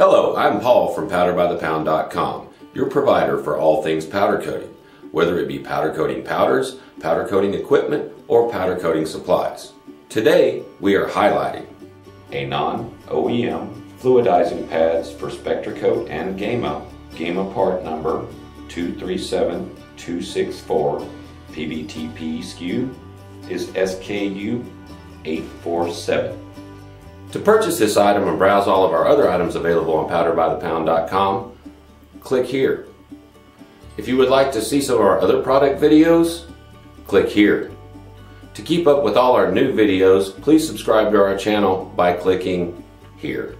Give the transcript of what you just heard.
Hello, I'm Paul from PowderBuyThePound.com, your provider for all things powder coating, whether it be powder coating powders, powder coating equipment, or powder coating supplies. Today, we are highlighting a non-OEM fluidizing pads for Spectracoat and Gema, Gema part number 237264, PBTP SKU is SKU 847. To purchase this item and browse all of our other items available on powderbuythepound.com, click here. If you would like to see some of our other product videos, click here. To keep up with all our new videos, please subscribe to our channel by clicking here.